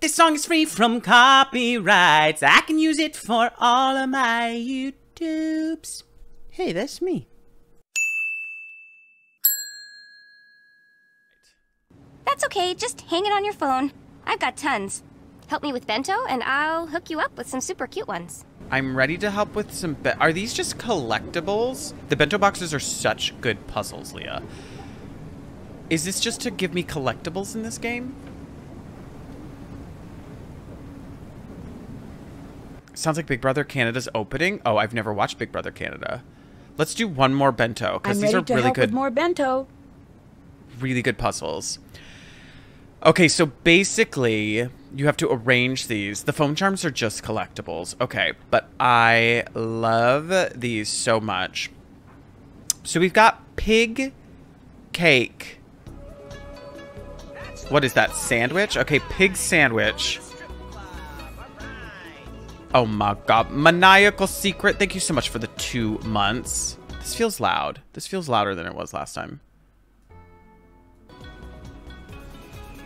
This song is free from copyrights. I can use it for all of my YouTubes. Hey, that's me. That's okay, just hang it on your phone. I've got tons. Help me with bento, and I'll hook you up with some super cute ones. I'm ready to help with some. Be- are these just collectibles? The bento boxes are such good puzzles, Leah. Is this just to give me collectibles in this game? Sounds like Big Brother Canada's opening. Oh, I've never watched Big Brother Canada. Let's do one more bento because these are really good. more bento. really good puzzles. Okay, so basically, you have to arrange these. The foam charms are just collectibles. Okay, but I love these so much. So we've got pig cake. What is that? Sandwich? Okay, pig sandwich. Oh my god. Maniacal secret. Thank you so much for the two months. This feels loud. This feels louder than it was last time.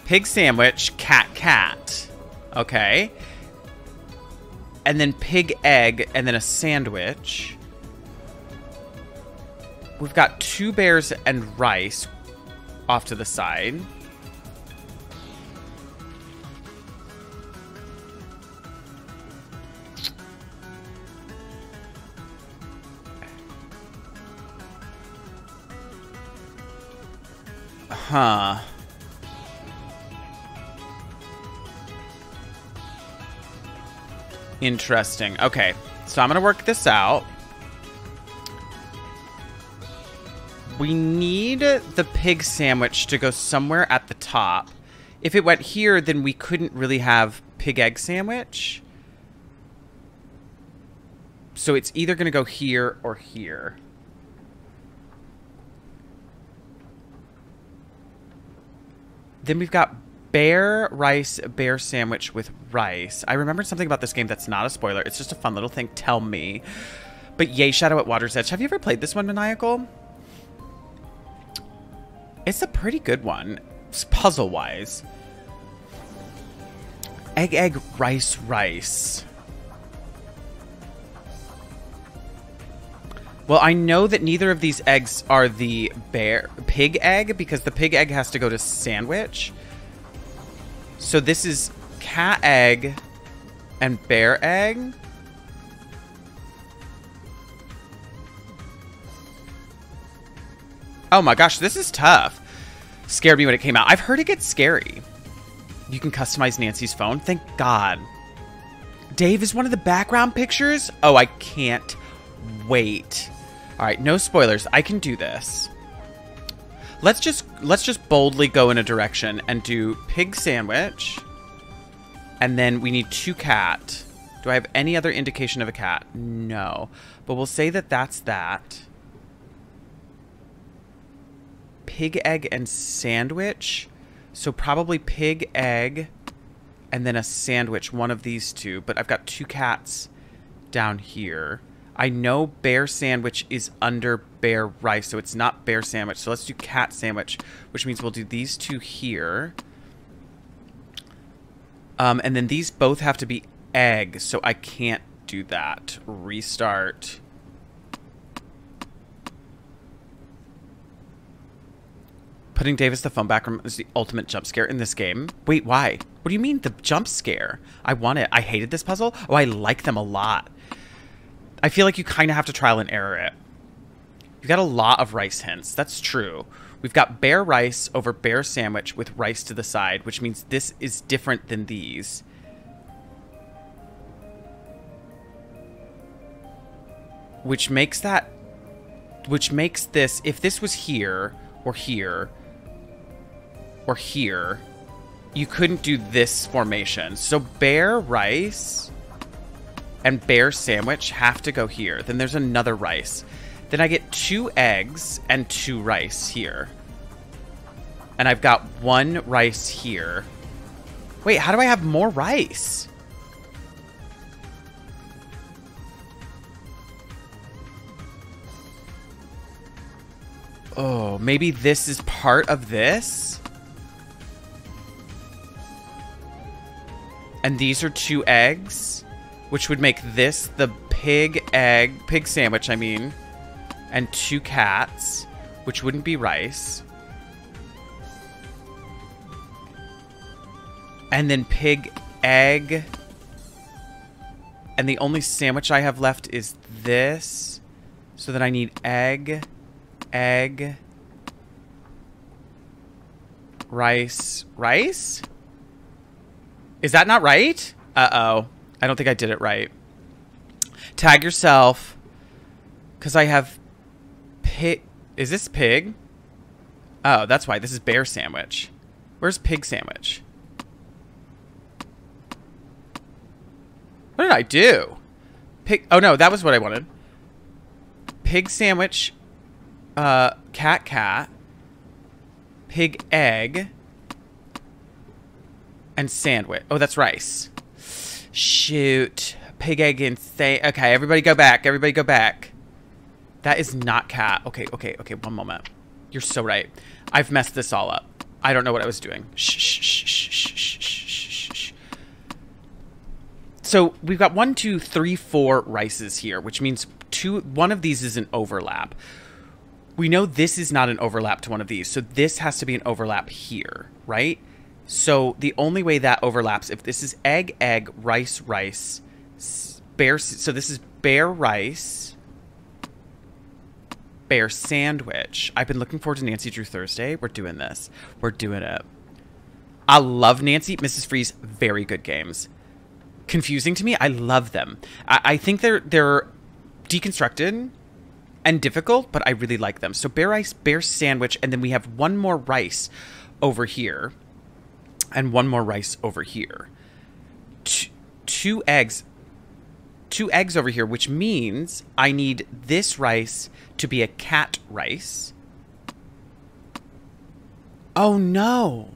Pig sandwich, cat cat. Okay. And then pig egg, and then a sandwich. We've got two bears and rice off to the side. Huh. Interesting. Okay, so I'm going to work this out. We need the pig sandwich to go somewhere at the top. If it went here, then we couldn't really have pig egg sandwich. So it's either going to go here or here. Then we've got bear rice bear sandwich with rice. I remembered something about this game that's not a spoiler. It's just a fun little thing. Tell me. But yay, Shadow at Water's Edge. Have you ever played this one, Maniacal? It's a pretty good one, puzzle wise. Egg, egg, rice, rice. Well, I know that neither of these eggs are the bear pig egg because the pig egg has to go to sandwich. So this is cat egg and bear egg. Oh my gosh, this is tough. Scared me when it came out. I've heard it gets scary. You can customize Nancy's phone. Thank God. Dave is one of the background pictures. Oh, I can't wait. All right, no spoilers. I can do this. Let's just let's just boldly go in a direction and do pig sandwich. And then we need two cat. Do I have any other indication of a cat? No. But we'll say that that's that. Pig egg and sandwich. So probably pig egg and then a sandwich, one of these two. But I've got two cats down here. I know bear sandwich is under bear rice, so it's not bear sandwich. So let's do cat sandwich, which means we'll do these two here. Um, and then these both have to be egg, so I can't do that. Restart. Putting Davis the phone back is the ultimate jump scare in this game. Wait, why? What do you mean the jump scare? I want it. I hated this puzzle. Oh, I like them a lot. I feel like you kind of have to trial and error it. You've got a lot of rice hints. That's true. We've got bear rice over bear sandwich with rice to the side, which means this is different than these. Which makes that... Which makes this... If this was here, or here, or here, you couldn't do this formation. So bear rice and bear sandwich have to go here. Then there's another rice. Then I get two eggs and two rice here. And I've got one rice here. Wait, how do I have more rice? Oh, maybe this is part of this? And these are two eggs, which would make this the pig egg, pig sandwich, I mean, and two cats, which wouldn't be rice. And then pig egg. And the only sandwich I have left is this. So then I need egg, egg, rice, rice? Is that not right? Uh-oh. I don't think I did it right. Tag yourself. Because I have pig. Is this pig? Oh, that's why. This is bear sandwich. Where's pig sandwich? What did I do? Pig. Oh, no. That was what I wanted. Pig sandwich. Uh, cat cat. Pig egg. And sandwich. Oh, that's rice. Shoot. Pig egg insane. Okay, everybody go back. Everybody go back. That is not cat. Okay, okay, okay. One moment. You're so right. I've messed this all up. I don't know what I was doing. Shh, shh, shh. So we've got one, two, three, four rices here, which means two. One of these is an overlap. We know this is not an overlap to one of these, so this has to be an overlap here, right? So the only way that overlaps, if this is egg, egg, rice, rice, bear. So this is bear rice, bear sandwich. I've been looking forward to Nancy Drew Thursday. We're doing this. We're doing it. I love Nancy, Mrs. Freeze. Very good games. Confusing to me. I love them. I, I think they're they're deconstructed and difficult, but I really like them. So bear rice, bear sandwich, and then we have one more rice over here and one more rice over here. Two, two eggs. Two eggs over here, which means I need this rice to be a cat rice. Oh no.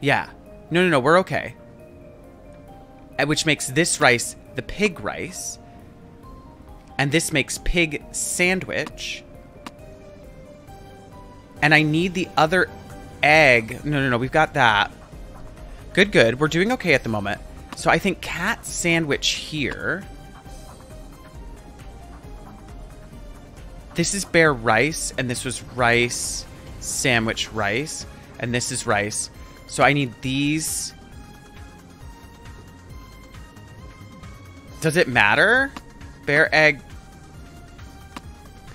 Yeah. No, no, no, we're okay. Uh, Which makes this rice the pig rice. And this makes pig sandwich. And I need the other egg. No, no, no, we've got that. Good, good. We're doing okay at the moment. So I think cat sandwich here. This is bear rice, and this was rice, sandwich rice, and this is rice. So I need these. Does it matter? Bear egg.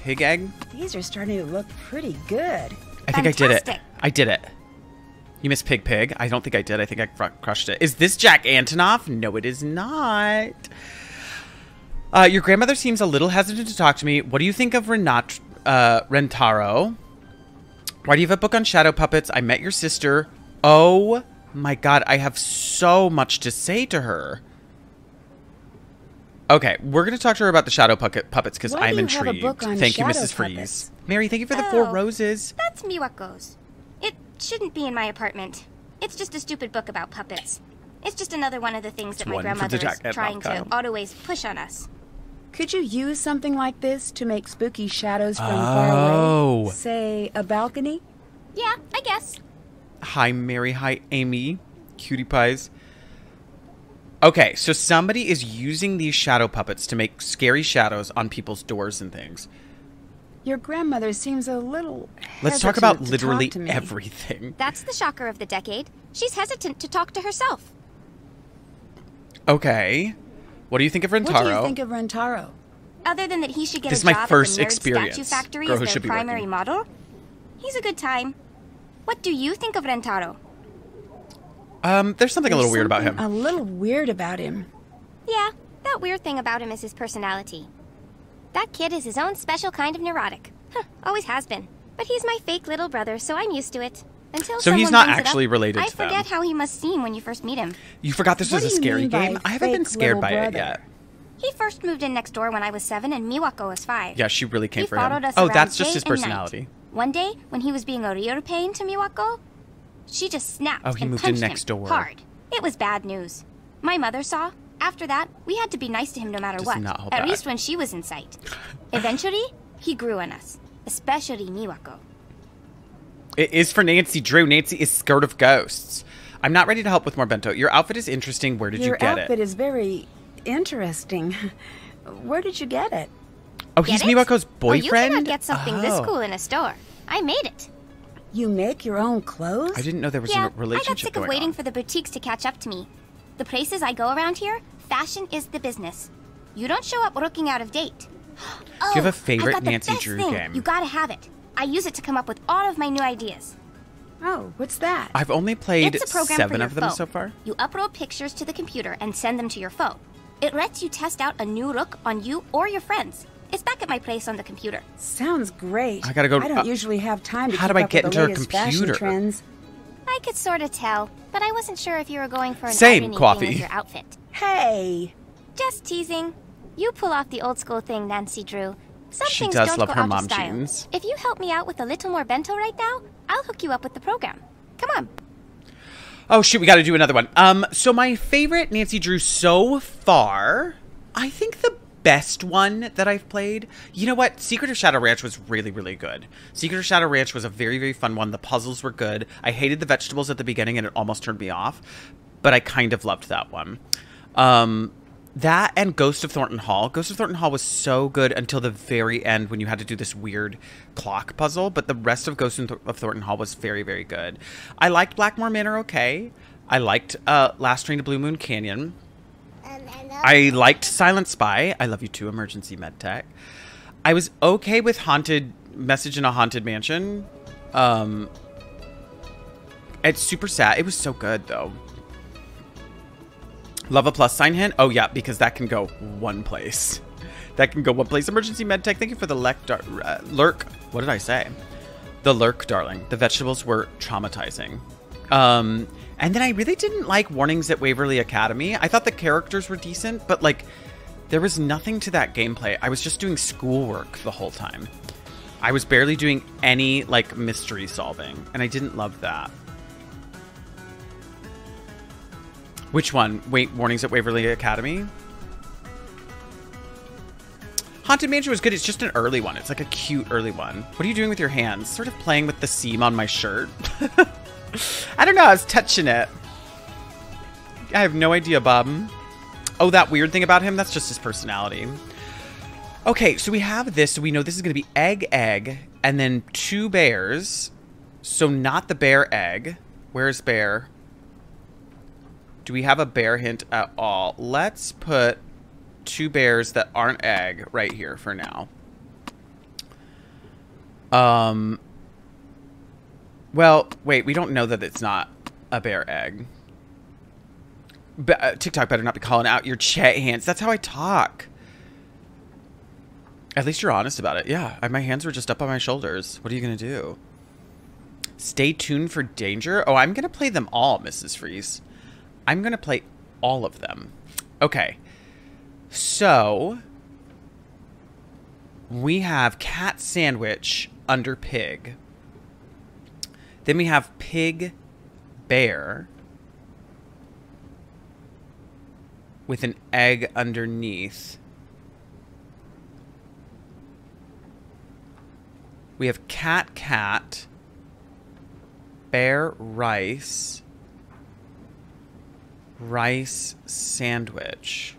Pig egg? These are starting to look pretty good. I think I did it. I did it. You missed Pig Pig. I don't think I did. I think I cr- crushed it. Is this Jack Antonoff? No, it is not. Uh, your grandmother seems a little hesitant to talk to me. What do you think of Renat uh, Rentaro? Why do you have a book on shadow puppets? I met your sister. Oh my god, I have so much to say to her. Okay, we're going to talk to her about the shadow puppet puppets because I'm do you have a intrigued. book on Thank you, shadow Mrs. Freeze. Mary, thank you for the four Oh. roses. That's Miwako's. It shouldn't be in my apartment. It's just a stupid book about puppets. It's just another one of the things that my one grandmother is trying to Kyle. always push on us. Could you use something like this to make spooky shadows from far Oh. away? Say, a balcony? Yeah, I guess. Hi, Mary. Hi, Amy. Cutie pies. Okay, so somebody is using these shadow puppets to make scary shadows on people's doors and things. Your grandmother seems a little. Let's talk about to talk literally everything. That's the shocker of the decade. She's hesitant to talk to herself. Okay. What do you think of Rentaro? What do you think of Rentaro? Other than that he should get This a is my job first at the Nerd experience. Statue Factory Girl as who their should be primary working. model. He's a good time. What do you think of Rentaro? Um, there's something a little There's weird about him. something A little weird about him. Yeah, that weird thing about him is his personality. That kid is his own special kind of neurotic. Huh, always has been. But he's my fake little brother, so I'm used to it. Until So he's not actually up, related I to them. forget how he must seem when you first meet him. You forgot this What was a scary game? I haven't been scared little by it yet. He first moved in next door when I was seven and Miwako was five. Yeah, she really came he for him. followed us Oh, that's just his and night. personality. One day, when he was being a real pain to Miwako, she just snapped Oh, he and moved in punched next him door. hard. It was bad news. My mother saw, After that, we had to be nice to him no matter Does what. not hold At back. least when she was in sight. Eventually, he grew on us. Especially Miwako. It is for Nancy Drew. Nancy is scared of ghosts. I'm not ready to help with more bento. Your outfit is interesting. Where did Your you get it? Your outfit it? is very interesting. Where did you get it? oh, he's Get it? Miwako's Oh, you boyfriend. cannot get something this Oh. cool in a store. I made it. You make your own clothes? I didn't know there was yeah, a relationship I got sick going of waiting on. for the boutiques to catch up to me. The places I go around here, fashion is the business. You don't show up looking out of date. Oh, you have a oh, I've favorite got the Nancy best Drew thing. game? You gotta have it. I use it to come up with all of my new ideas. Oh, what's that? I've only played it's a program seven of them phone. so far. You upload pictures to the computer and send them to your phone. It lets you test out a new look on you or your friends. It's back at my place on the computer. Sounds great. I gotta go- I don't uh, usually have time to how keep do I up get with into her latest fashion computer? trends. I could sort of tell, but I wasn't sure if you were going for an Same, coffee. with your outfit. Hey, Just teasing. You pull off the old school thing, Nancy Drew. Some She things does don't love go her out of mom style. jeans. If you help me out with a little more bento right now, I'll hook you up with the program. Come on. Oh shoot, we got to do another one. Um, so my favorite Nancy Drew so far, I think the best one that I've played. You know what? Secret of Shadow Ranch was really, really good. Secret of Shadow Ranch was a very, very fun one. The puzzles were good. I hated the vegetables at the beginning, and it almost turned me off, but I kind of loved that one. Um, that and Ghost of Thornton Hall. Ghost of Thornton Hall was so good until the very end when you had to do this weird clock puzzle, but the rest of Ghost of Thornton Hall was very, very good. I liked Blackmoor Manor okay. I liked uh, Last Train to Blue Moon Canyon. I liked Silent Spy. I love you too, Emergency MedTech. I was okay with Haunted Message in a Haunted Mansion. Um, it's super sad. It was so good though. Love a plus sign hint? Oh yeah, because that can go one place. That can go one place. Emergency MedTech, thank you for the lec- dar- uh, lurk. What did I say? The lurk, darling. The vegetables were traumatizing. Um, and then I really didn't like Warnings at Waverly Academy. I thought the characters were decent, but like there was nothing to that gameplay. I was just doing schoolwork the whole time. I was barely doing any like mystery solving, and I didn't love that. Which one? Wait, Warnings at Waverly Academy? Haunted Mansion was good. It's just an early one. It's like a cute early one. What are you doing with your hands? Sort of playing with the seam on my shirt. I don't know. I was touching it. I have no idea, Bob. Oh, that weird thing about him? That's just his personality. Okay, so we have this. So we know this is going to be egg, egg, and then two bears. So not the bear egg. Where's bear? Do we have a bear hint at all? Let's put two bears that aren't egg right here for now. Um. Well, wait. We don't know that it's not a bear egg. Uh, TikTok better not be calling out your chat hands. That's how I talk. At least you're honest about it. Yeah, I, my hands were just up on my shoulders. What are you gonna do? Stay tuned for danger. Oh, I'm gonna play them all, Mrs. Freeze. I'm gonna play all of them. Okay. So we have cat sandwich under pig. Then we have pig bear with an egg underneath. We have cat cat bear rice rice sandwich.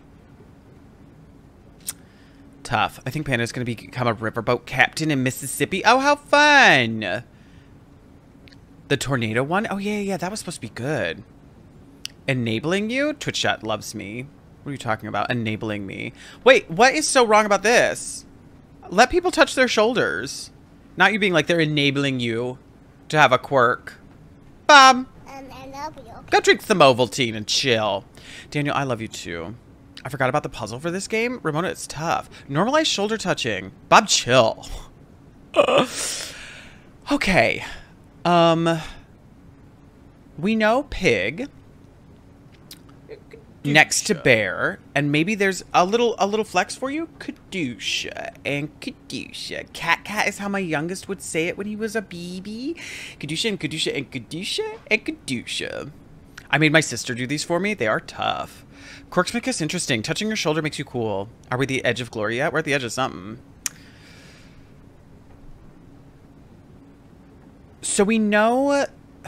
Tough. I think Panda's going to become a riverboat captain in Mississippi. Oh, how fun! The tornado one? Oh, yeah, yeah, that was supposed to be good. Enabling you? Twitch chat loves me. What are you talking about? Enabling me. Wait, what is so wrong about this? Let people touch their shoulders. Not you being like they're enabling you to have a quirk. Bob, go drink some Ovaltine and chill. Daniel, I love you too. I forgot about the puzzle for this game. Ramona, it's tough. Normalize shoulder touching. Bob, chill. okay. Um, we know pig next to bear, and maybe there's a little a little flex for you. Kadusha and Kadusha. Cat cat is how my youngest would say it when he was a baby. Kadusha and Kadusha and Kadusha and Kadusha. I made my sister do these for me. They are tough. Corks make us interesting. Touching your shoulder makes you cool. Are we the edge of glory yet? We're at the edge of something. So we know...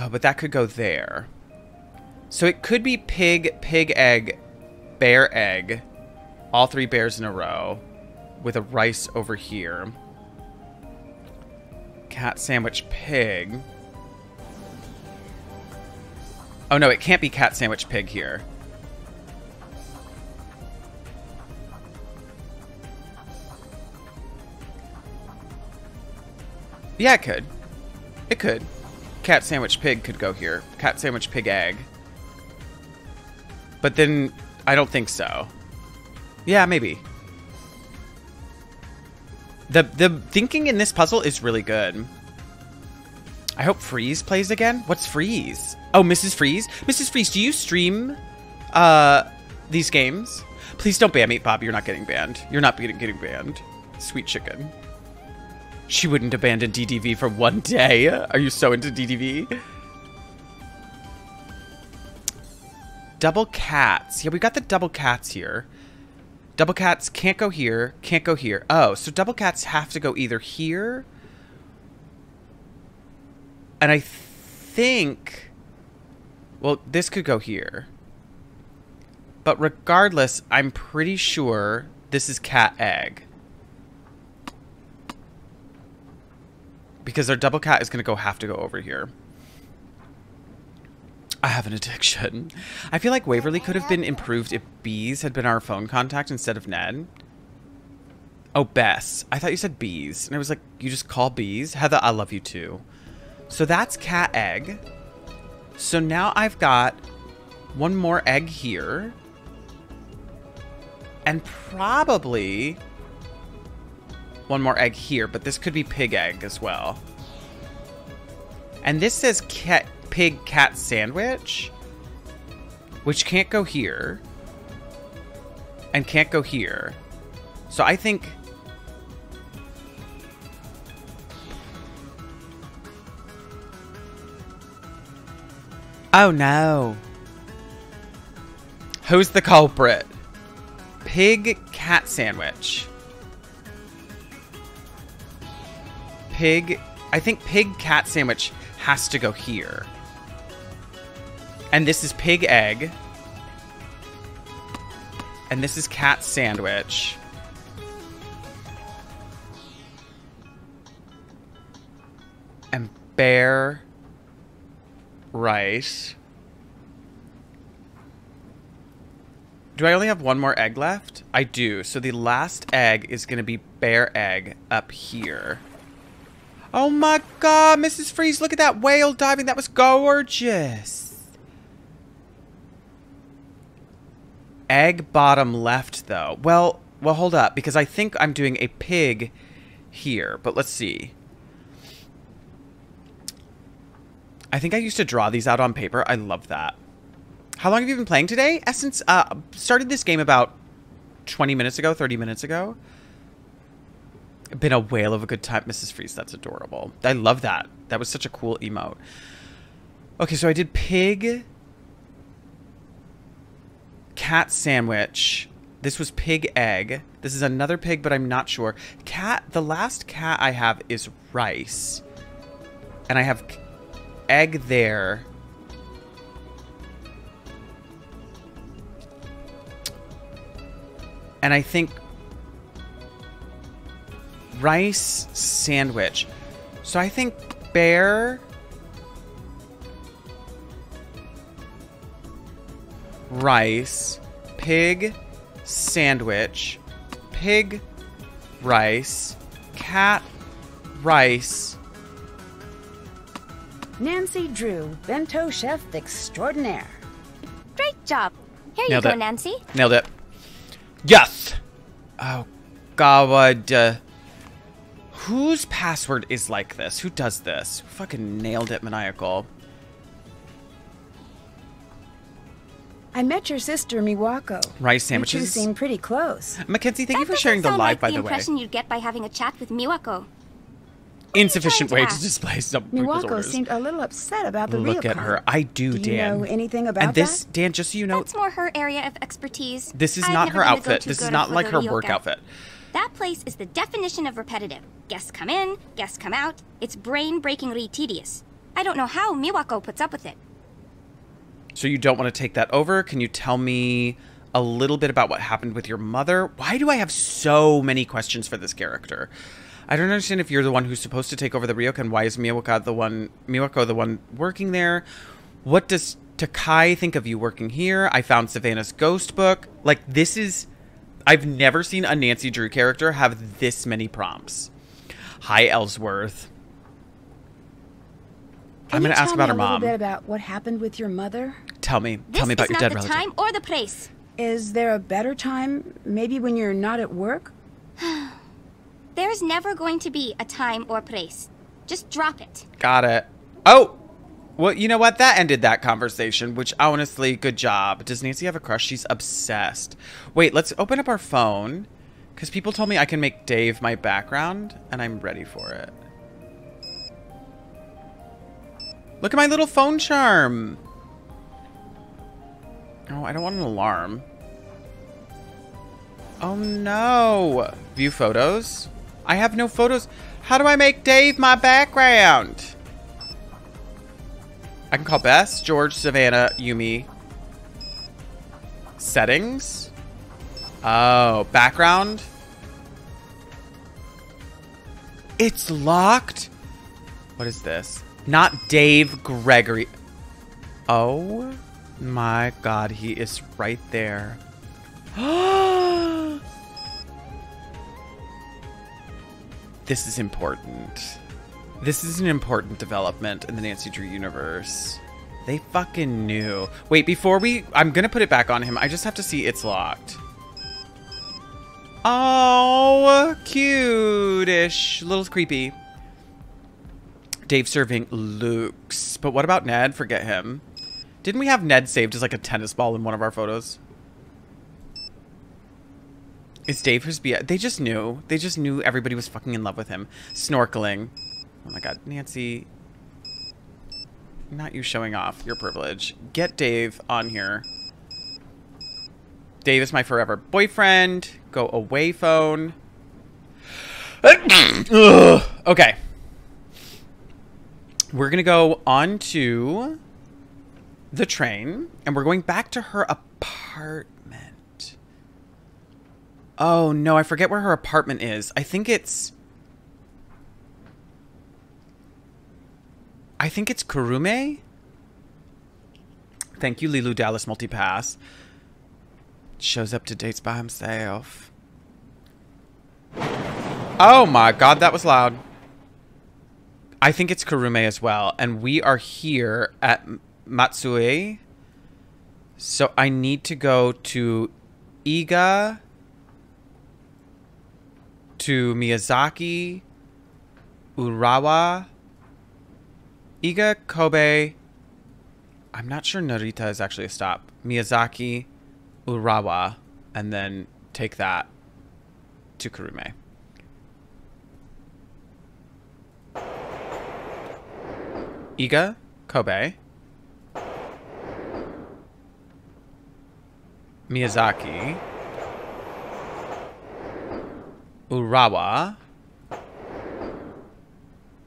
Oh, but that could go there. So it could be pig, pig egg, bear egg. All three bears in a row. With a rice over here. Cat sandwich pig. Oh no, it can't be cat sandwich pig here. Yeah, it could. It could. Cat sandwich pig could go here. Cat sandwich pig egg. But then I don't think so. Yeah, maybe. The the thinking in this puzzle is really good. I hope Freeze plays again. What's Freeze? Oh, Mrs. Freeze? Mrs. Freeze, do you stream uh these games? Please don't ban me, Bob. You're not getting banned. You're not getting getting banned. Sweet chicken. She wouldn't abandon DDV for one day. Are you so into DDV? Double cats. Yeah, we got the double cats here. Double cats can't go here, can't go here. Oh, so double cats have to go either here. And I think... Well, this could go here. But regardless, I'm pretty sure this is cat egg. Because our double cat is going to go have to go over here. I have an addiction. I feel like Waverly could have been improved if Bees had been our phone contact instead of Ned. Oh, Bess. I thought you said Bees. And I was like, you just call Bees? Heather, I love you too. So that's cat egg. So now I've got one more egg here. And probably one more egg here, but this could be pig egg as well. And this says cat pig cat sandwich, which can't go here and can't go here. So I think Oh no. Who's the culprit? Pig cat sandwich. Pig I think pig cat sandwich has to go here. And this is pig egg. And this is cat sandwich. And bear rice. Do I only have one more egg left? I do. So the last egg is going to be bear egg up here. Oh my god, Mrs. Freeze, look at that whale diving. That was gorgeous. Egg bottom left, though. Well, well, hold up, because I think I'm doing a pig here, but let's see. I think I used to draw these out on paper. I love that. How long have you been playing today? Essence uh, started this game about 20 minutes ago, 30 minutes ago. Been a whale of a good time. Mrs. Freeze, that's adorable. I love that. That was such a cool emote. Okay, so I did pig, cat sandwich. This was pig egg. This is another pig, but I'm not sure. Cat, the last cat I have is rice. And I have egg there. And I think rice sandwich. So I think bear rice, pig sandwich, pig rice, cat rice. Nancy Drew, bento chef extraordinaire. Great job. Here Nailed you go, it. Nancy. Nailed it. Yes. Oh God. Uh, whose password is like this? Who does this? Fucking nailed it, maniacal. I met your sister, Miwako. Rice sandwiches. You sandwiches. seem pretty close. Mackenzie, thank you for sharing the doesn't sound live, like by the the way. impression you'd get by having a chat with Miwako. insufficient way trying to to display some people's Miwako orders. seemed a little upset about the Look real at car. her. I do, Do you Dan. know anything about and this, that? Dan, just so you know, That's more her area of expertise. this is I've not her outfit. This is not like her work outfit. That place is the definition of repetitive. Guests come in, guests come out. It's brain-breakingly tedious. I don't know how Miwako puts up with it. So you don't want to take that over? Can you tell me a little bit about what happened with your mother? Why do I have so many questions for this character? I don't understand if you're the one who's supposed to take over the ryokan. Why is Miwako the one Miwako the one working there? What does Takae think of you working here? I found Savannah's ghost book. Like this is I've never seen a Nancy Drew character have this many prompts. Hi Ellsworth. Can I'm going to ask about me her a little mom. bit about what happened with your mother? Tell me. This Tell me about your dead relative. This is your not dead the time or the place. Is there a better time? Maybe when you're not at work? There's never going to be a time or place. Just drop it. Got it. Oh! Well, you know what? That ended that conversation, which honestly, good job. Does Nancy have a crush? She's obsessed. Wait, let's open up our phone. Because people told me I can make Dave my background, and I'm ready for it. Look at my little phone charm. Oh, I don't want an alarm. Oh no. View photos? I have no photos. How do I make Dave my background? I can call Bess, George, Savannah, Yumi. Settings? Oh, background? It's locked? What is this? Not Dave Gregory. Oh my god, he is right there. this is important. This is an important development in the Nancy Drew universe. They fucking knew. Wait, before we... I'm gonna put it back on him. I just have to see it's locked. Oh, cute-ish. Little creepy. Dave serving Luke's. But what about Ned? Forget him. Didn't we have Ned saved as like a tennis ball in one of our photos? Is Dave his be They just knew. They just knew everybody was fucking in love with him. Snorkeling. Oh my god, Nancy. Not you showing off your privilege. Get Dave on here. Dave is my forever boyfriend. Go away phone. Okay. We're going to go on to the train and we're going back to her apartment. Oh no, I forget where her apartment is. I think it's. I think it's Kurume. Thank you, Lilu Dallas Multipass. Shows up to dates by himself. Oh my god, that was loud. I think it's Kurume as well. And we are here at Matsue. So I need to go to Iga, to Miyazaki, Urawa, Iga, Kobe. I'm not sure Narita is actually a stop. Miyazaki, Urawa, and then take that to Kurume. Iga, Kobe, Miyazaki, Urawa,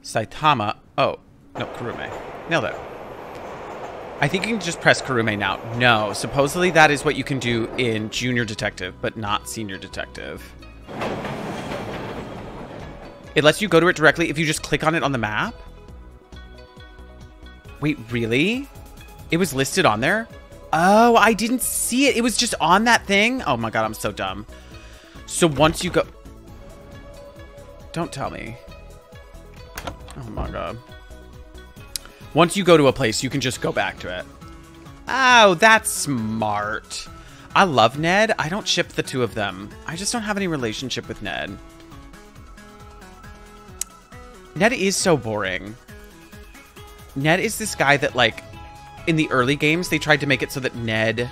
Saitama. Oh, no, Kurume. Nailed it. I think you can just press Kurume now. No, supposedly that is what you can do in Junior Detective, but not Senior Detective. It lets you go to it directly if you just click on it on the map. Wait, really? It was listed on there? Oh, I didn't see it. It was just on that thing? Oh my god, I'm so dumb. So once you go... Don't tell me. Oh my god. Once you go to a place, you can just go back to it. Oh, that's smart. I love Ned. I don't ship the two of them. I just don't have any relationship with Ned. Ned is so boring. Ned is this guy that, like, in the early games, they tried to make it so that Ned...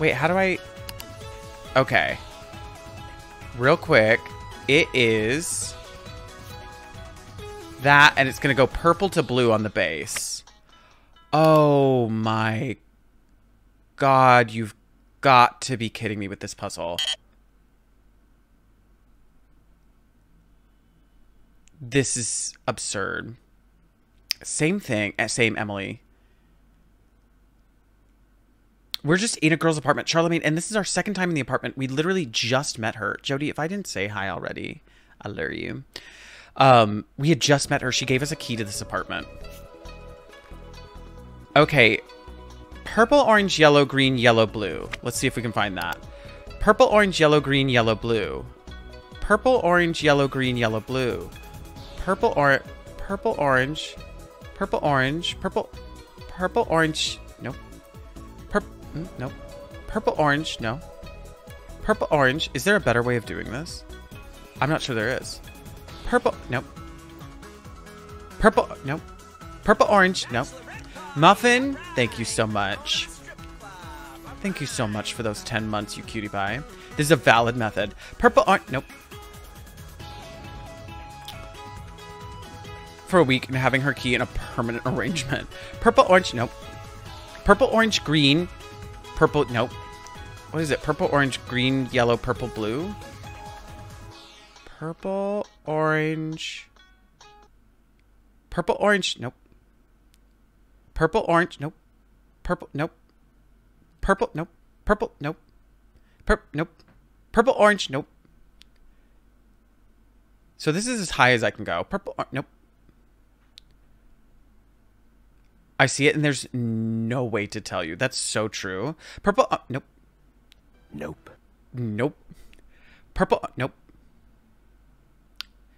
Wait, how do I... Okay. Real quick. It is... That, and it's going to go purple to blue on the base. Oh my god, you've got to be kidding me with this puzzle. This is absurd. Same thing, eh, same Emily. We're just in a girl's apartment, Charlemagne, and this is our second time in the apartment. We literally just met her. Jody, if I didn't say hi already, I'll lure you. Um, we had just met her. She gave us a key to this apartment. Okay. Purple, orange, yellow, green, yellow, blue. Let's see if we can find that. Purple, orange, yellow, green, yellow, blue. Purple, orange, yellow, green, yellow, blue. Purple, or purple, orange. Purple, orange. Purple, purple, orange. Nope. Purple, nope. Purple, orange. No. Purple, orange. Is there a better way of doing this? I'm not sure there is. Purple, nope. Purple, nope. Purple, orange, nope. Muffin, thank you so much. Thank you so much for those 10 months, you cutie pie. This is a valid method. Purple, orange, nope. For a week and having her key in a permanent arrangement. Purple, orange, nope. Purple, orange, green. Purple, nope. What is it? Purple, orange, green, yellow, purple, blue? Purple, orange. Purple, orange, nope. Purple, orange, nope. Purple, nope. Purple, nope. Purple, nope. Purple, nope. Purple, orange, nope. So this is as high as I can go. Purple, or- nope. I see it and there's no way to tell you. That's so true. Purple, uh, nope. Nope. Nope. Purple, uh, nope.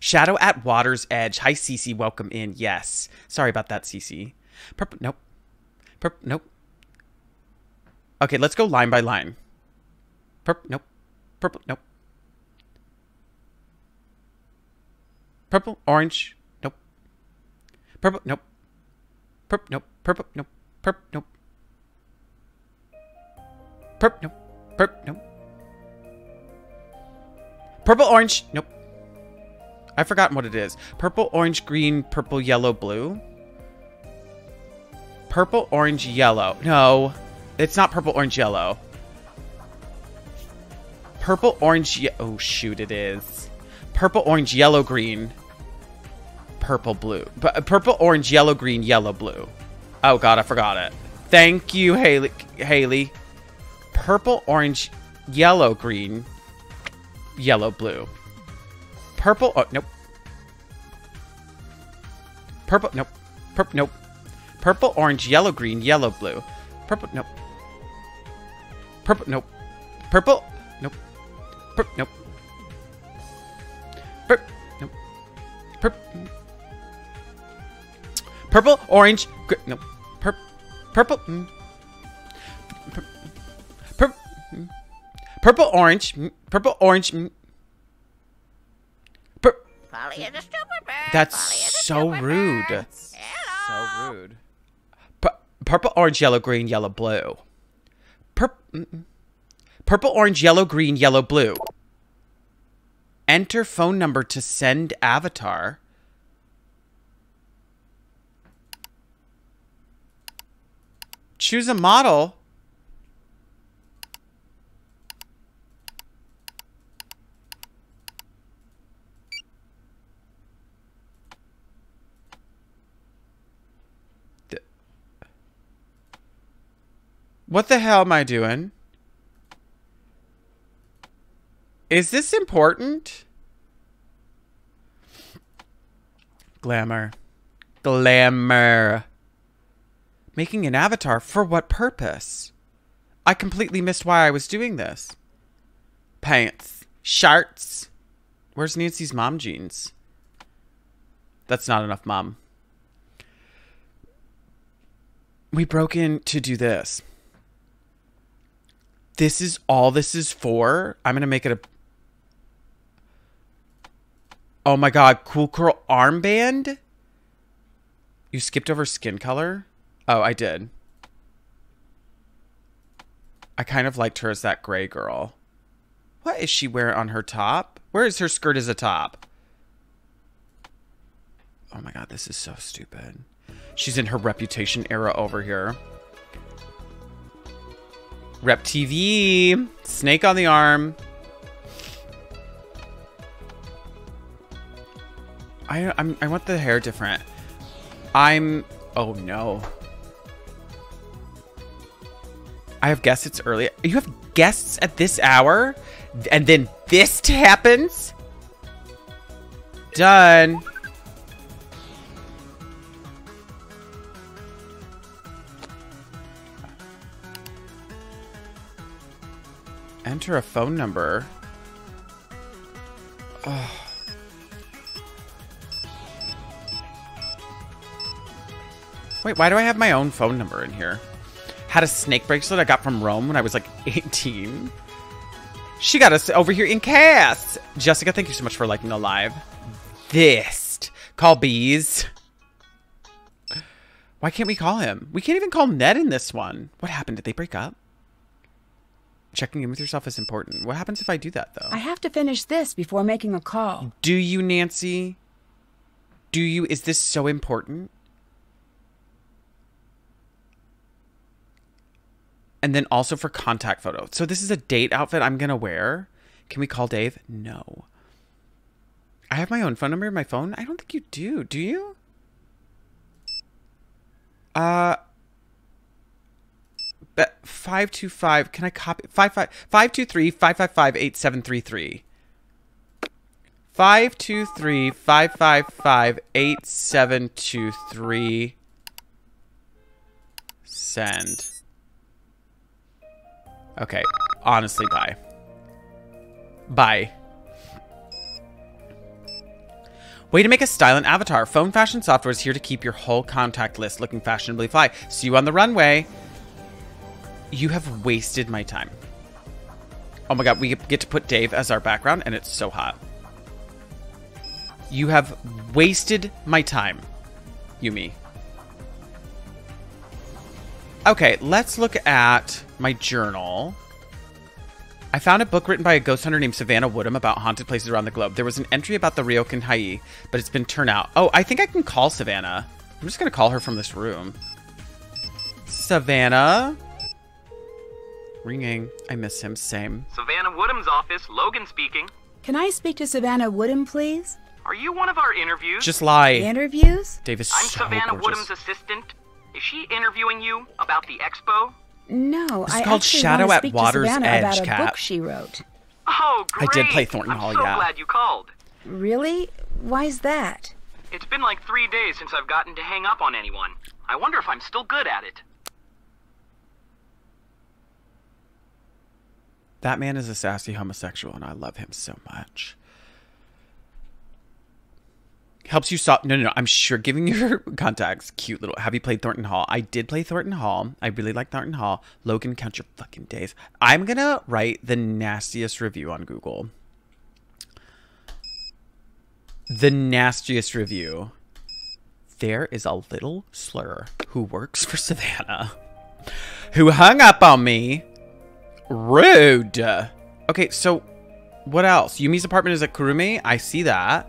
Shadow at Water's Edge. Hi, Cece. Welcome in. Yes. Sorry about that, Cece. Purple, nope. Purple, nope. Okay, let's go line by line. Purple, nope. Purple, nope. Purple, orange, nope. Purple, nope. Purple, nope. Purple, nope. Purple, nope. Purple, nope. Purple, nope. Purple, orange, nope. I've forgotten what it is. Purple, orange, green, purple, yellow, blue. Purple, orange, yellow. No, it's not purple, orange, yellow. Purple, orange, oh shoot, it is. Purple, orange, yellow, green. Purple, blue. P- purple, orange, yellow, green, yellow, blue. Oh god, I forgot it. Thank you, Haley. Haley. Purple, orange, yellow, green, yellow, blue. Purple, oh, nope. Purple, nope. Purple, nope. Purple, orange, yellow, green, yellow, blue. Purple, nope. Purple, nope. Purple, nope. Purple, nope. Purple, nope. Purple, purple, orange, gr- nope. Purple, purple, mm. Pur- pur- mm. purple, orange, mm. purple, orange. mm. Polly is a stupid bird. That's Polly is a so rude. So rude. Pu- purple, orange, yellow, green, yellow, blue. Pur- mm-mm. purple, orange, yellow, green, yellow, blue. Enter phone number to send avatar. Choose a model. What the hell am I doing? Is this important? Glamour. Glamour. Making an avatar for what purpose? I completely missed why I was doing this. Pants. Shirts. Where's Nancy's mom jeans? That's not enough, mom. We broke in to do this. This is all this is for. I'm gonna make it a. Oh my god, cool curl armband. You skipped over skin color. Oh, I did. I kind of liked her as that gray girl. What is she wearing on her top? Where is her skirt as a top? Oh my god, this is so stupid. She's in her reputation era over here. Rep TV. Snake on the arm. I I'm, I want the hair different. I'm. Oh no. I have guests. It's early. You have guests at this hour, and then this happens. Done. Enter a phone number. Ugh. Wait, why do I have my own phone number in here? Had a snake bracelet I got from Rome when I was like 18. She got us over here in cast. Jessica, thank you so much for liking the live. This. Call bees. Why can't we call him? We can't even call Ned in this one. What happened? Did they break up? Checking in with yourself is important. What happens if I do that, though? I have to finish this before making a call. Do you, Nancy? Do you? Is this so important? And then also for contact photo. So this is a date outfit I'm going to wear. Can we call Dave? No. I have my own phone number in my phone. I don't think you do. Do you? Uh 525 can I copy 55 523 555 8733 523 555 8723 send Okay, honestly bye. Bye. Way to make a styling avatar. Phone Fashion Software is here to keep your whole contact list looking fashionably fly. See you on the runway. You have wasted my time. Oh my god, we get to put Dave as our background, and it's so hot. You have wasted my time, Yumi. Okay, let's look at my journal. I found a book written by a ghost hunter named Savannah Woodham about haunted places around the globe. There was an entry about the Ryokan Hiei, but it's been turned out. Oh, I think I can call Savannah. I'm just going to call her from this room. Savannah? Ringing. I miss him. Same. Savannah Woodham's office, Logan speaking. Can I speak to Savannah Woodham, please? Are you one of our interviews? Just lie. Interviews? Dave is I'm so Savannah gorgeous. Woodham's assistant. Is she interviewing you about the expo? No, This is I called actually Shadow want to at speak Water's to Savannah Edge, about a Kat. book she wrote. Oh, I great. did play Thornton I'm Hall, so yeah. glad you called. Really? Why's that? It's been like three days since I've gotten to hang up on anyone. I wonder if I'm still good at it. That man is a sassy homosexual, and I love him so much. Helps you stop. No, no, no. I'm sure giving your contacts cute little. Have you played Thornton Hall? I did play Thornton Hall. I really like Thornton Hall. Logan, count your fucking days. I'm gonna write the nastiest review on Google. The nastiest review. There is a little slur who works for Savannah, who hung up on me Rude. Okay, so what else? Yumi's apartment is at Kurumi. I see that.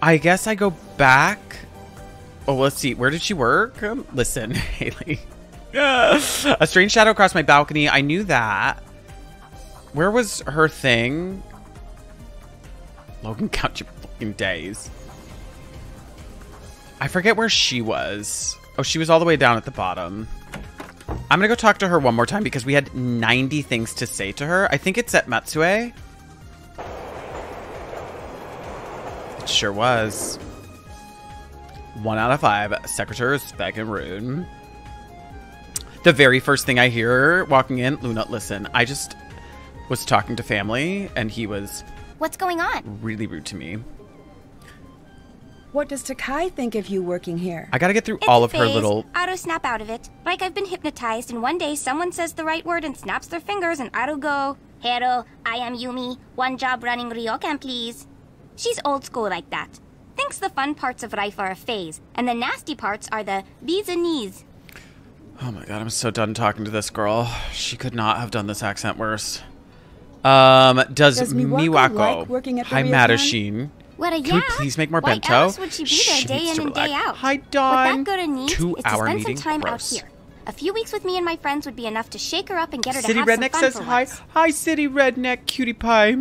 I guess I go back. Oh, let's see. Where did she work? Um, listen, Haley. A strange shadow crossed my balcony. I knew that. Where was her thing? Logan, count your fucking days. I forget where she was. Oh, she was all the way down at the bottom. I'm gonna go talk to her one more time because we had 90 things to say to her. I think it's at Matsue. It sure was. One out of five. Secretary is fucking rude. The very first thing I hear walking in, Luna, listen, I just was talking to family and he was What's going on? really rude to me. What does Takae think of you working here? I gotta get through It's all a of her little. Auto snap out of it. Like I've been hypnotized, and one day someone says the right word and snaps their fingers, and Auto go, Hero, I am Yumi. One job running Ryokan, please. She's old school like that. Thinks the fun parts of life are a phase, and the nasty parts are the bees and knees. Oh my god, I'm so done talking to this girl. She could not have done this accent worse. Um, does, Does Miwako Miwako? like working at the Hi, Ryokan? Madashine. Well, Can yeah. we please make more Why bento? else would she be there She day in to and day out? Hi, What Dawn. that girl needs Two is to hour spend meeting. some time Gross. out here. A few weeks with me and my friends would be enough to shake her up and get her City to have Redneck some fun says for hi. once. Hi, City Redneck, cutie pie.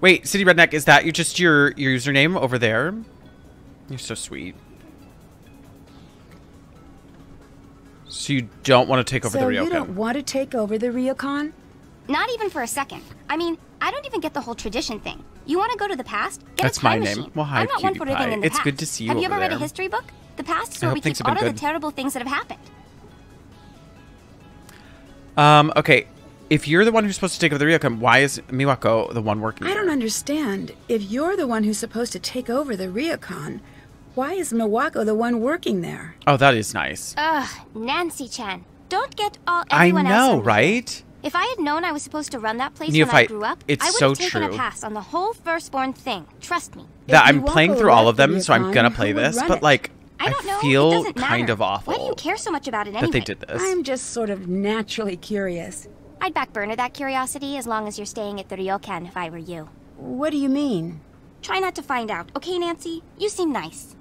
Wait, City Redneck, is that your just your your username over there? You're so sweet. So you don't want to take over so the you don't want to take over the Ryokan? Not even for a second. I mean, I don't even get the whole tradition thing. You want to go to the past? Get That's a time my name. machine. Well, hi, I'm not one for living in the It's past. good to see you Have you over ever read a history book? The past is I where hope we keep all been of the terrible things that have happened. Um, okay. If you're the one who's supposed to take over the Ryokan, why is Miwako the one working I don't there? understand. If you're the one who's supposed to take over the Ryokan, why is Miwako the one working there? Oh, that is nice. Ugh, Nancy-chan. Don't get all I everyone else know, on me. right? If I had known I was supposed to run that place when I grew up, it's I would so have taken true. a pass on the whole firstborn thing. Trust me. That If I'm playing through all of them, the so I'm gonna play this, but like I don't know. feel it doesn't matter. kind of awful Why do you care so much about it that anyway? they did this. I'm just sort of naturally curious. I'd back burner that curiosity as long as you're staying at the Ryokan if I were you. What do you mean? Try not to find out, okay, Nancy? You seem nice.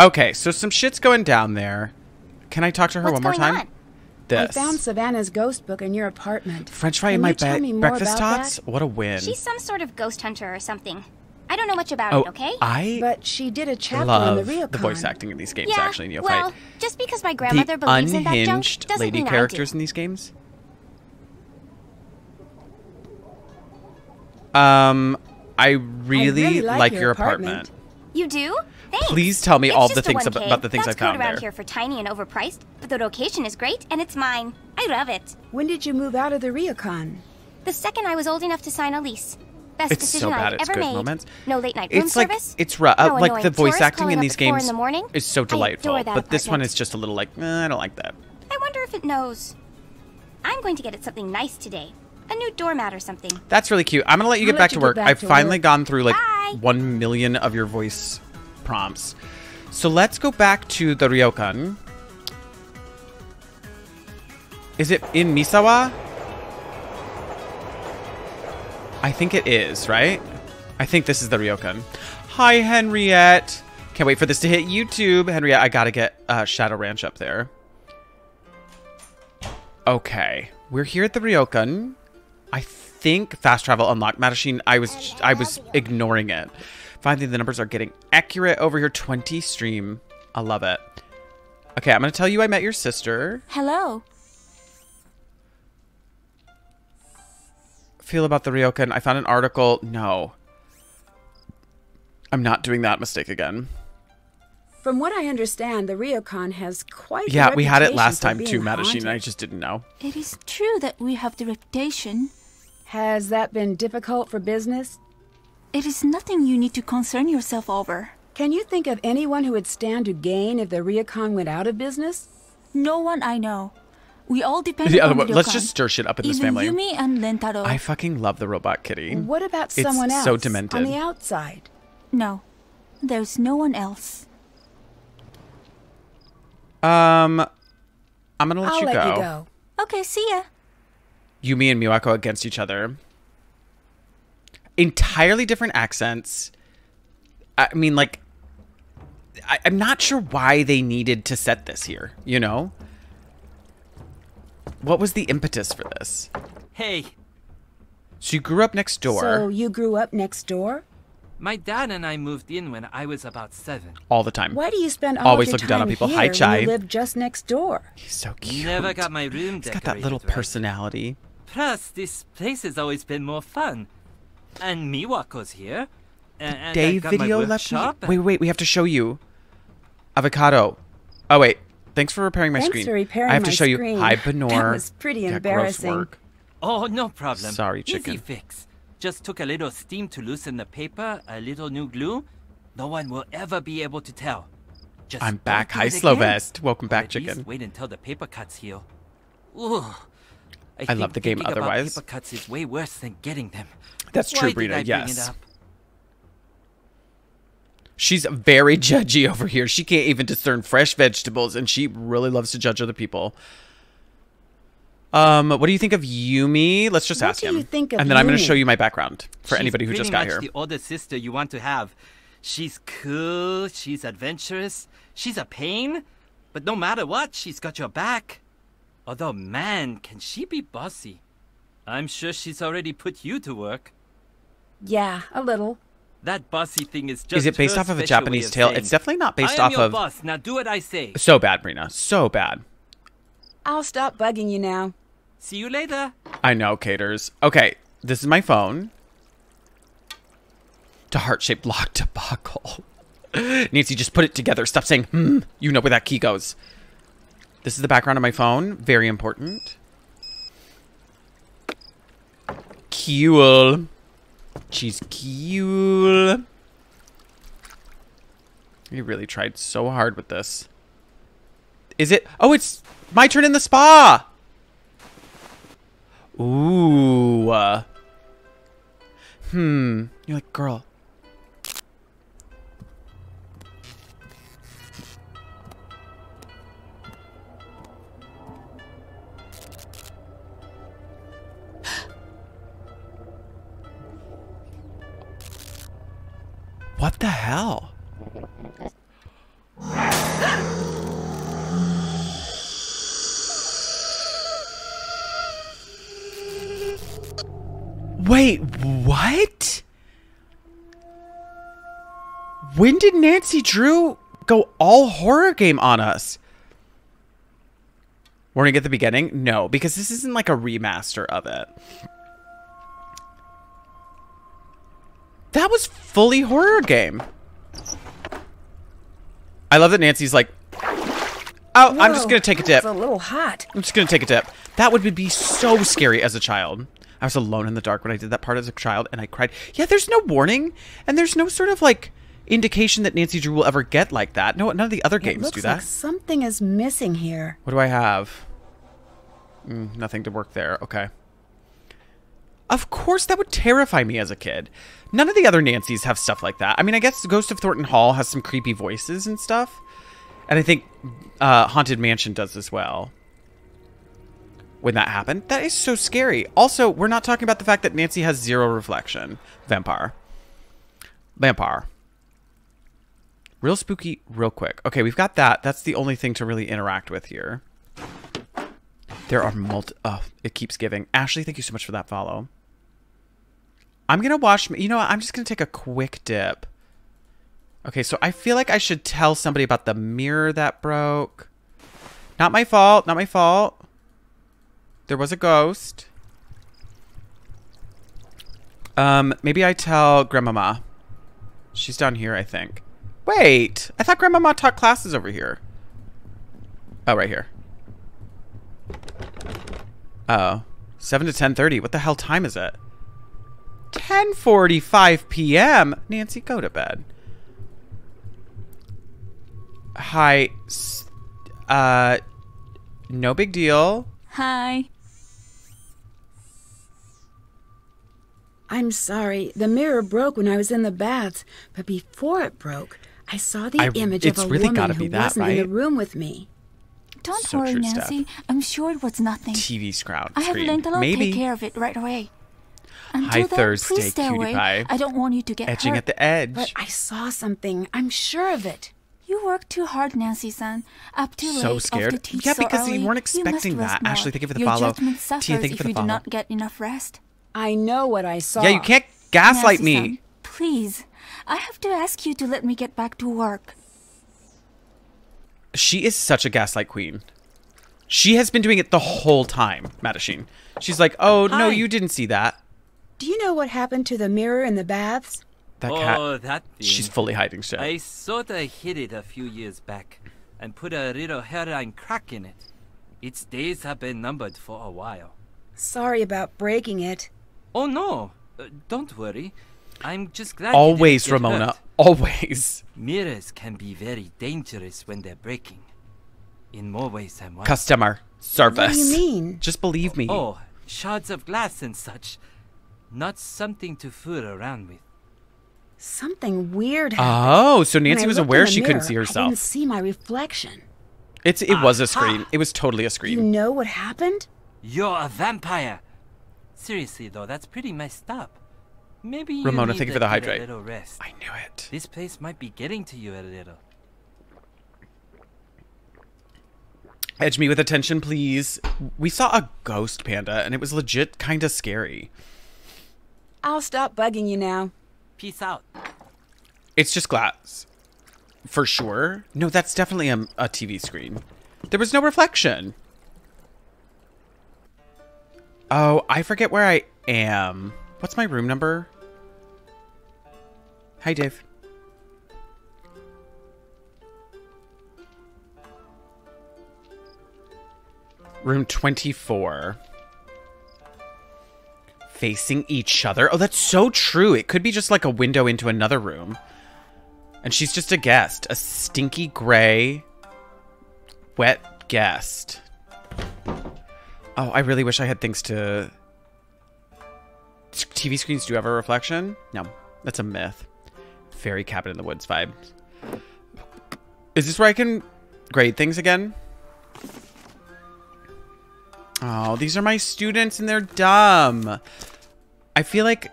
Okay, so some shit's going down there. Can I talk to her What's one more going time? on? This. I found Savannah's ghost book in your apartment. French fry Can in my you tell bed. me more Breakfast tots. that? What a win. She's some sort of ghost hunter or something. I don't know much about oh, it, okay? I But she did a chapter love in the Ryokan. the voice acting in these games. yeah, actually, Neophyte. well, just because my grandmother the believes in that junk unhinged doesn't lady mean characters I in these games. Um, I really, really like like your your apartment. apartment. You do? Thanks. Please tell me It's all the things 1K. about- about the things That's I found code around there. here for tiny and overpriced, but the location is great and it's mine. I love it. When did you move out of the Ryokan? The second I was old enough to sign a lease. Best It's so decision bad, I've it's ever good made. moments. No late night room It's like service. it's rough. no like the annoying voice acting in these four games in the morning. is so delightful. adore that But this one is just a little like eh, I don't like that. I wonder if it knows. I'm going to get it something nice today. A new doormat or something. That's really cute. I'm gonna let you I'll get let back you to get work. back I've to finally work. gone through like Bye. one million of your voice prompts. So let's go back to the Ryokan. Is it in Misawa? I think it is, right? I think this is the Ryokan. Hi, Henriette. Can't wait for this to hit YouTube. Henriette, I gotta get uh, Shadow Ranch up there. Okay, we're here at the Ryokan. I think fast travel unlocked. Madashine, I was I was ignoring it. Finally, the numbers are getting accurate over here. 20 stream. I love it. Okay, I'm gonna tell you I met your sister. Hello. Feel about the Ryokan. I found an article. No. I'm not doing that mistake again. From what I understand, the Ryokan has quite. a Yeah, we had it last time too, Madashine. haunted. I just didn't know. It is true that we have the reputation. Has that been difficult for business? It is nothing you need to concern yourself over. Can you think of anyone who would stand to gain if the Ryokan went out of business? No one I know. We all depend The other on one. the Let's just stir shit up in this Even family. Yumi and Rentaro. I fucking love the robot kitty. What about It's someone else so demented. on the outside? No, there's no one else. Um, I'm gonna let, I'll you, let go. you go. Okay, see ya. Yumi and Miwako against each other. Entirely different accents. I mean, like, I, I'm not sure why they needed to set this here, you know? What was the impetus for this? Hey, So you grew up next door So you grew up next door? my dad and I moved in when I was about seven. all the time. Why do you spend all Always looking down time on people. here Hi, Chai. you live just next door? He's so cute. Never got my room He's got that little right. personality. Plus, this place has always been more fun. And Miwako's here. a- And, Day I've got my video left me. Wait, wait, we have to show you. Avocado. Oh wait, thanks for repairing my Thanks screen. for repairing I have to my show you. screen. Hi, That was pretty Yeah, gross embarrassing. work. Oh, no problem. Sorry, chicken. Easy fix. Just took a little steam to loosen the paper, a little new glue. No one will ever be able to tell. Just I'm back. Hi, Slovest. Slow again. Welcome Or back, at least chicken. Wait until the paper cuts heal. Ooh. I, I love the game thinking about otherwise. paper cuts is way worse than getting them. That's true, Why did Brita. Yes. She's very judgy over here. She can't even discern fresh vegetables, and she really loves to judge other people. Um, what do you think of Yumi? Let's just What ask do him. you think of and then I'm going to show you my background for She's anybody who just got much here. the older sister you want to have. She's cool, she's adventurous, she's a pain, but no matter what, she's got your back. Although, man, can she be bossy? I'm sure she's already put you to work. Yeah, a little. That bossy thing is just Is it based her off of a Japanese tale? saying, It's definitely not based I am off your of. boss. Now do what I say. So bad, Brina. So bad. I'll stop bugging you now. See you later. I know, Caters. Okay, this is my phone. To heart shaped lock debacle. Nancy, just put it together. Stop saying, hmm. You know where that key goes. This is the background of my phone. Very important. Cool. She's cool. We really tried so hard with this. Is it? Oh, it's my turn in the spa. Ooh. uh, Hmm. You're like, girl. What the hell? Wait, what? When did Nancy Drew go all horror game on us? Warning at the beginning? No, because this isn't like a remaster of it. That was fully horror game. I love that Nancy's like, oh, I'm just gonna take a dip. It's a little hot. I'm just gonna take a dip. That would be so scary as a child. I was alone in the dark when I did that part as a child, and I cried. Yeah, there's no warning, and there's no sort of like indication that Nancy Drew will ever get like that. No, none of the other games do that. like something is missing here. What do I have? Mm, nothing to work there. Okay. Of course, that would terrify me as a kid. None of the other Nancys have stuff like that. I mean, I guess Ghost of Thornton Hall has some creepy voices and stuff. And I think uh, Haunted Mansion does as well. When that happened. That is so scary. Also, we're not talking about the fact that Nancy has zero reflection. Vampire. Vampire. Real spooky, real quick. Okay, we've got that. That's the only thing to really interact with here. There are multi. Oh, it keeps giving. Ashley, thank you so much for that follow. I'm gonna watch. You know, what? I'm just gonna take a quick dip. Okay, so I feel like I should tell somebody about the mirror that broke. Not my fault. Not my fault. There was a ghost. Um, maybe I tell Grandmama. She's down here, I think. Wait, I thought Grandmama taught classes over here. Oh, right here. Oh, 7 to 10.30. What the hell time is it? 10.45 p.m. Nancy, go to bed. Hi. s- Uh, no big deal. Hi. I'm sorry. The mirror broke when I was in the bath, but before it broke, I saw the I- image it's of a really woman gotta who that, wasn't in the room with me. Don't So worry, Nancy. Steph. I'm sure it was nothing. TV scrown. I have screen. learned I'll Maybe take care of it right away. Until Hi, then, Thursday, please stay cutie away. pie. I don't want you to get edging hurt. at the edge. But I saw something. I'm sure of it. You work too hard, Nancy-san. Up too late. So off scared. to teach Yeah, so because you weren't must expecting rest that. more. Ashley, thank you for the Your follow. judgment Tia, suffers thank you if for the you do not get enough rest. I know what I saw. yeah, you can't gaslight me. Please, I have to ask you to let me get back to work. She is such a gaslight queen. She has been doing it the whole time, Madashine. She's like, oh, no, you didn't see that. Do you know what happened to the mirror in the baths? That oh, cat. that thing. She's fully hiding shit. I sorta hid it a few years back and put a little hairline crack in it. Its days have been numbered for a while. Sorry about breaking it. Oh no, uh, don't worry. I'm just glad. you didn't Always, get Ramona. hurt. Always. Mirrors can be very dangerous when they're breaking. In more ways than one. Customer service. What do you mean? Just believe me. Oh, shards of glass and such. Not something to fool around with. Something weird oh, happened. Oh, so Nancy was aware the she couldn't see herself. I herself. didn't see my reflection. It's it was a Aha. screen. Ah. It was totally a Do you know what happened? You're a vampire. Seriously though, that's pretty messed up. Maybe you Ramona, thank you for the get hydrate. A little rest. I knew it. This place might be getting to you a little. Edge me with attention, please. We saw a ghost panda, and it was legit kind of scary. I'll stop bugging you now. Peace out. It's just glass. For sure. No, that's definitely a, a TV screen. There was no reflection. Oh, I forget where I am. What's my room number? Hi, Dave. Room 24. Facing each other. Oh, that's so true. It could be just like a window into another room. And she's just a guest. A stinky gray, wet guest. Oh, I really wish I had things to. TV screens do have a reflection? No, that's a myth. Very Cabin in the Woods vibe. Is this where I can grade things again? Oh, these are my students and they're dumb. I feel like.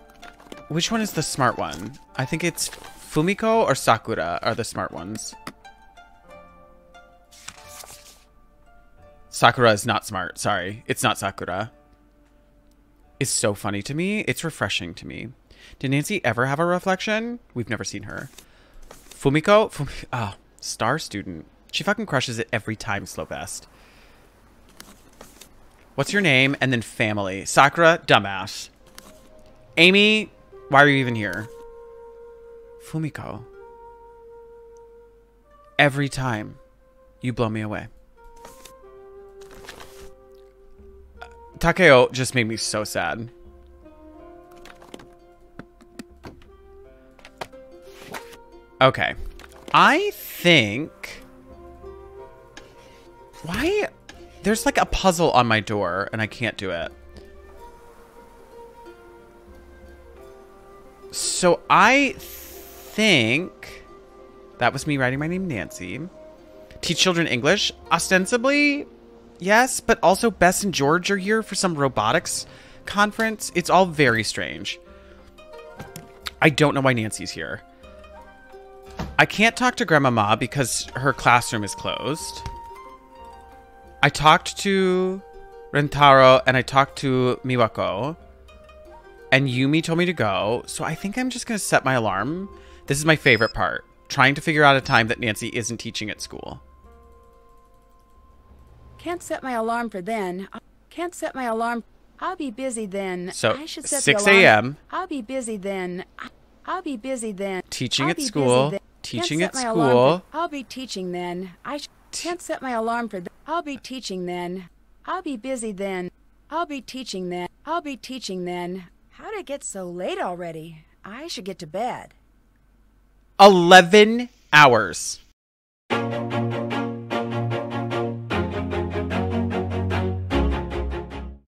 Which one is the smart one? I think it's Fumiko or Sakura are the smart ones. Sakura is not smart. Sorry. It's not Sakura. It's so funny to me. It's refreshing to me. Did Nancy ever have a reflection? We've never seen her. Fumiko? Fum- oh, star student. She fucking crushes it every time, Slow Best. What's your name? And then family. Sakura, dumbass. Amy, why are you even here? Fumiko. Every time, you blow me away. Uh, Takeo just made me so sad. Okay. I think... Why? There's like a puzzle on my door and I can't do it. So I think that was me writing my name Nancy. Teach children English? Ostensibly, yes, but also Bess and George are here for some robotics conference. It's all very strange. I don't know why Nancy's here. I can't talk to Grandmama because her classroom is closed. I talked to Rentaro and I talked to Miwako. And Yumi told me to go, so I think I'm just going to set my alarm. This is my favorite part. Trying to figure out a time that Nancy isn't teaching at school. Can't set my alarm for then. I can't set my alarm. I'll be busy then. So, I should set 6 a.m.. I'll be busy then. I'll be busy then. Teaching I'll at school. Teaching at set my alarm school. I'll be teaching then. I sh- can't set my alarm for. Th- I'll be teaching then. I'll be busy then. I'll be teaching then. I'll be teaching then. How did it get so late already? I should get to bed. 11 hours.